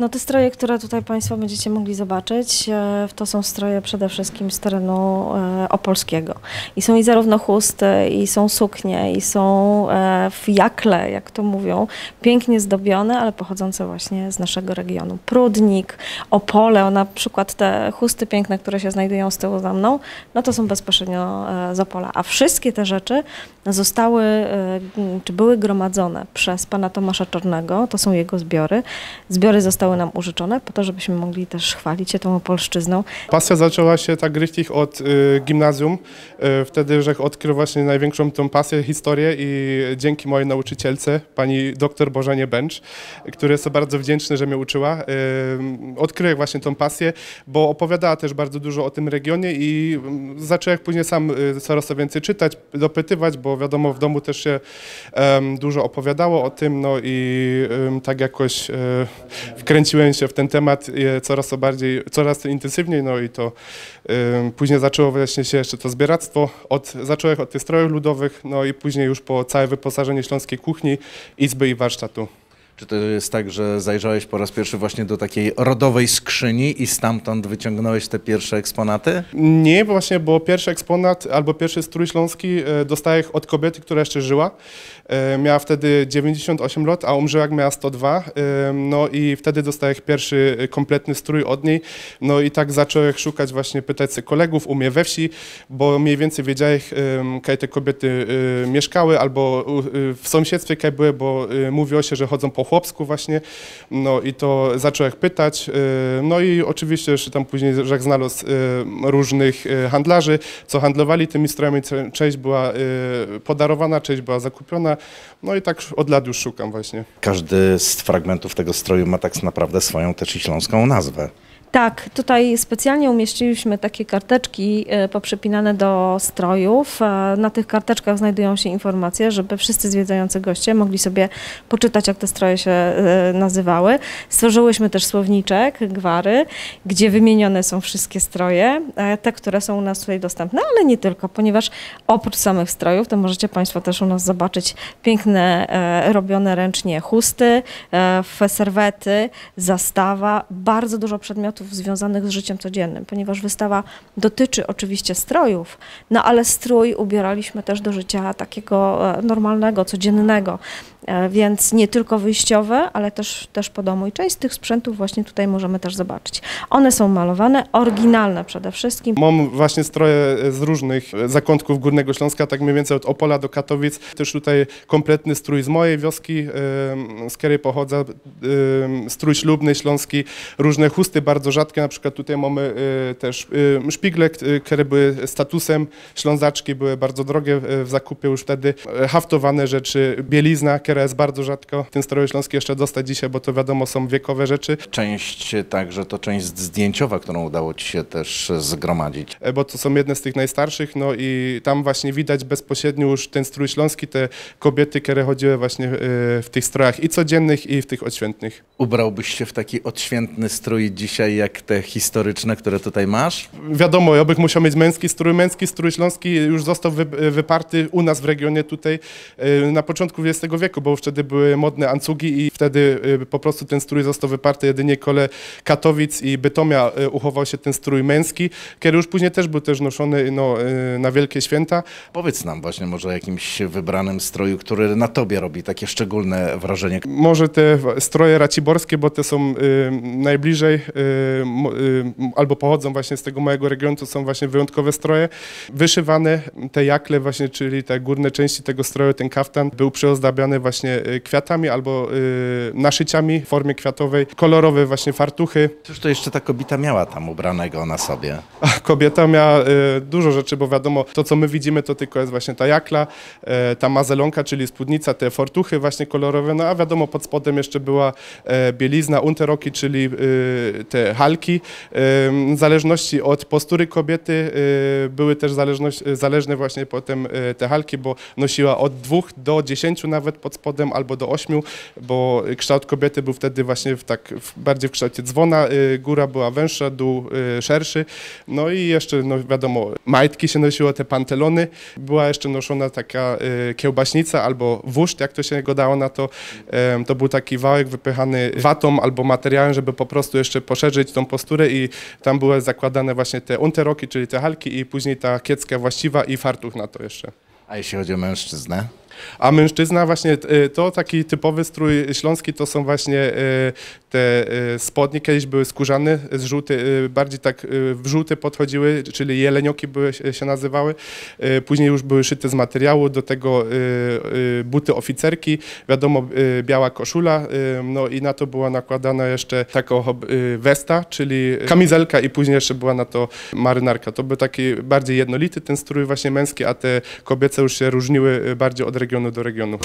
No te stroje, które tutaj Państwo będziecie mogli zobaczyć, e, to są stroje przede wszystkim z terenu e, opolskiego. I są i zarówno chusty, i są suknie, i są e, w jakle, jak to mówią, pięknie zdobione, ale pochodzące właśnie z naszego regionu. Prudnik, Opole, na przykład te chusty piękne, które się znajdują z tyłu za mną, no to są bezpośrednio z Opola. A wszystkie te rzeczy zostały, czy były gromadzone przez pana Tomasza Czarnego, to są jego zbiory. Zbiory zostały zostały nam użyczone po to, żebyśmy mogli też chwalić się tą polszczyzną. Pasja zaczęła się tak richtig od y, gimnazjum. Y, wtedy, że odkrył właśnie największą tą pasję, historię i dzięki mojej nauczycielce, pani doktor Bożenie Bęcz, która jest bardzo wdzięczny, że mnie uczyła, y, odkryłem właśnie tą pasję, bo opowiadała też bardzo dużo o tym regionie i y, zacząłem później sam y, coraz więcej czytać, dopytywać, bo wiadomo w domu też się dużo opowiadało o tym, no i tak jakoś w wkręciłem się w ten temat coraz bardziej, coraz intensywniej, no i to później zaczęło właśnie się jeszcze to zbieractwo, od, zacząłem od tych strojów ludowych, no i później już po całe wyposażenie śląskiej kuchni, izby i warsztatu. Czy to jest tak, że zajrzałeś po raz pierwszy właśnie do takiej rodowej skrzyni i stamtąd wyciągnąłeś te pierwsze eksponaty? Nie, właśnie, bo pierwszy eksponat albo pierwszy strój śląski e, dostałem od kobiety, która jeszcze żyła. E, miała wtedy 98 lat, a umrzała jak miała 102. E, no i wtedy dostałem pierwszy kompletny strój od niej. No i tak zacząłem szukać właśnie, pytać kolegów u mnie we wsi, bo mniej więcej wiedziałem, kiedy te kobiety mieszkały albo w sąsiedztwie, kiedy były, bo mówiło się, że chodzą po chłopsku właśnie, no i to zacząłem pytać, y, no i oczywiście jeszcze tam później jak znalazł y, różnych y, handlarzy, co handlowali tymi strojami, część była podarowana, część była zakupiona, no i tak od lat już szukam właśnie. Każdy z fragmentów tego stroju ma tak naprawdę swoją też i śląską nazwę. Tak, tutaj specjalnie umieściliśmy takie karteczki e, poprzepinane do strojów. E, na tych karteczkach znajdują się informacje, żeby wszyscy zwiedzający goście mogli sobie poczytać, jak te stroje się e, nazywały. Stworzyłyśmy też słowniczek, gwary, gdzie wymienione są wszystkie stroje, te, które są u nas tutaj dostępne, ale nie tylko, ponieważ oprócz samych strojów, to możecie Państwo też u nas zobaczyć piękne, robione ręcznie chusty, serwety, zastawa, bardzo dużo przedmiotów związanych z życiem codziennym, ponieważ wystawa dotyczy oczywiście strojów, no ale strój ubieraliśmy też do życia takiego e, normalnego, codziennego. E, więc nie tylko wyjściowe, ale też, też po domu. I część z tych sprzętów właśnie tutaj możemy też zobaczyć. One są malowane, oryginalne przede wszystkim. Mam właśnie stroje z różnych zakątków Górnego Śląska, tak mniej więcej od Opola do Katowic. Też tutaj kompletny strój z mojej wioski, z której pochodzę, strój ślubny śląski, różne chusty bardzo rzadkie, na przykład tutaj mamy e, też szpigle, które były statusem ślązaczki, były bardzo drogie w zakupie już wtedy, haftowane rzeczy, bielizna, Bakiera jest bardzo rzadko. Ten Stroje Śląski jeszcze dostać dzisiaj, bo to wiadomo są wiekowe rzeczy. Część także to część zdjęciowa, którą udało Ci się też zgromadzić. E, bo to są jedne z tych najstarszych, no i tam właśnie widać bezpośrednio już ten Strój Śląski, te kobiety, które chodziły właśnie w tych strojach i codziennych i w tych odświętnych. Ubrałbyś się w taki odświętny strój dzisiaj, jak te historyczne, które tutaj masz? Wiadomo, bym musiał mieć męski strój. Męski strój śląski już został wyparty u nas w regionie tutaj e, na początku XX wieku bo wtedy były modne ancugi i wtedy y, po prostu ten strój został wyparty jedynie kole Katowic i Bytomia uchował się ten strój męski, który już później też był też noszony no, na wielkie święta. Powiedz nam właśnie może o jakimś wybranym stroju, który na tobie robi takie szczególne wrażenie. Może te stroje raciborskie, bo te są najbliżej albo pochodzą właśnie z tego mojego regionu, to są właśnie wyjątkowe stroje. Wyszywane te jakle właśnie, czyli te górne części tego stroju, ten kaftan był przyozdabiany właśnie y, kwiatami albo y, naszyciami w formie kwiatowej, kolorowe właśnie fartuchy. Cóż to jeszcze ta kobieta miała tam ubranego na sobie? A kobieta miała y, dużo rzeczy, bo wiadomo, to co my widzimy to tylko jest właśnie ta jakla, ta mazelonka, czyli spódnica, te fortuchy właśnie kolorowe, no a wiadomo pod spodem jeszcze była bielizna, unteroki, czyli te halki. W zależności od postury kobiety y, były też zależność, zależne właśnie potem y, te halki, bo nosiła od dwóch do dziesięciu nawet pod spodem albo do ośmiu, bo kształt kobiety był wtedy właśnie w tak w, bardziej w kształcie dzwona, y, góra była węższa, dół y, szerszy. No i jeszcze, no wiadomo, majtki się nosiło, te pantelony. Była jeszcze noszona taka y, kiełbaśnica albo wóżd, jak to się go dało na to. To był taki wałek wypychany watą albo materiałem, żeby po prostu jeszcze poszerzyć tą posturę i tam były zakładane właśnie te unteroki, czyli te halki i później ta kiecka właściwa i fartuch na to jeszcze. A jeśli chodzi o mężczyznę? A mężczyzna właśnie, y, to taki typowy strój śląski to są właśnie y, te y, spodnie, kiedyś były skórzane, z bardziej tak w żółty podchodziły, czyli jelenioki były, się nazywały. Później już były szyte z materiału, do tego buty oficerki, wiadomo biała koszula, no i na to była nakładana jeszcze taka westa, czyli kamizelka i później jeszcze była na to marynarka. To był taki bardziej jednolity ten strój właśnie męski, a te kobiece już się różniły bardziej od regionu do regionu.